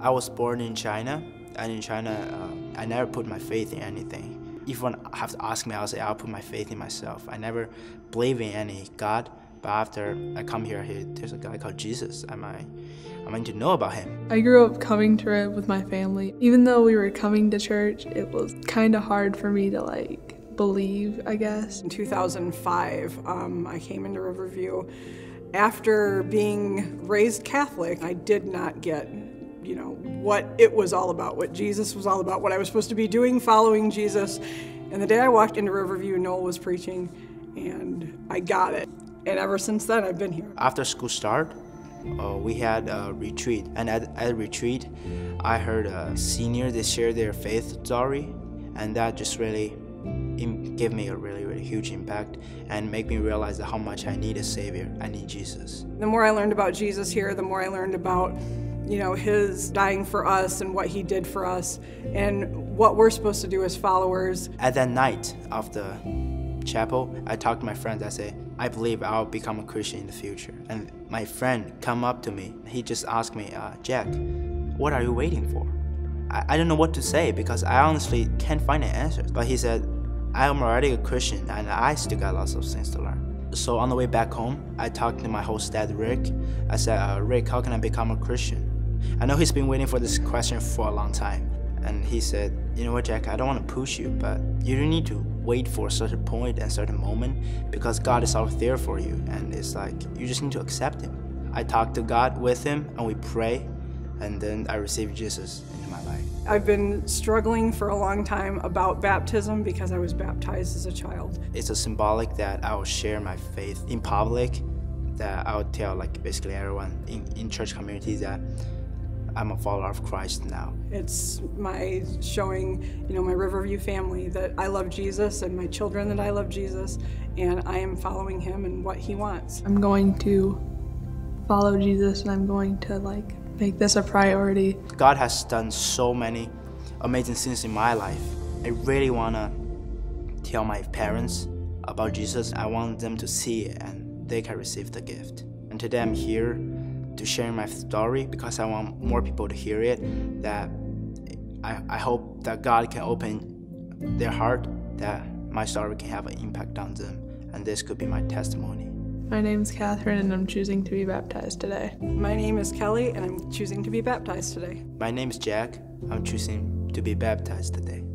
I was born in China, and in China, uh, I never put my faith in anything. If one have to ask me, I'll say I'll put my faith in myself. I never believe in any God, but after I come here, here there's a guy called Jesus. I might, I might to know about him. I grew up coming to it with my family. Even though we were coming to church, it was kind of hard for me to like believe, I guess. In 2005, um, I came into Riverview. After being raised Catholic, I did not get you know, what it was all about, what Jesus was all about, what I was supposed to be doing, following Jesus. And the day I walked into Riverview, Noel was preaching, and I got it. And ever since then, I've been here. After school start, uh, we had a retreat, and at, at retreat, I heard a senior they share their faith story, and that just really gave me a really, really huge impact and make me realize how much I need a savior. I need Jesus. The more I learned about Jesus here, the more I learned about you know, his dying for us and what he did for us and what we're supposed to do as followers. At that night of the chapel, I talked to my friends. I said, I believe I'll become a Christian in the future. And my friend come up to me. He just asked me, uh, Jack, what are you waiting for? I, I don't know what to say because I honestly can't find an answer. But he said, I am already a Christian and I still got lots of things to learn. So on the way back home, I talked to my host dad, Rick. I said, uh, Rick, how can I become a Christian? I know he's been waiting for this question for a long time. And he said, you know what, Jack, I don't want to push you, but you don't need to wait for a certain point and certain moment because God is out there for you. And it's like, you just need to accept Him. I talked to God with Him and we pray, and then I received Jesus into my life. I've been struggling for a long time about baptism because I was baptized as a child. It's a symbolic that I will share my faith in public, that I would tell like basically everyone in, in church communities that I'm a follower of Christ now. It's my showing, you know, my Riverview family that I love Jesus and my children that I love Jesus and I am following him and what he wants. I'm going to follow Jesus and I'm going to like make this a priority. God has done so many amazing things in my life. I really want to tell my parents about Jesus. I want them to see it and they can receive the gift. And today I'm here to share my story because I want more people to hear it. That I, I hope that God can open their heart, that my story can have an impact on them, and this could be my testimony. My name is Katherine, and I'm choosing to be baptized today. My name is Kelly, and I'm choosing to be baptized today. My name is Jack. I'm choosing to be baptized today.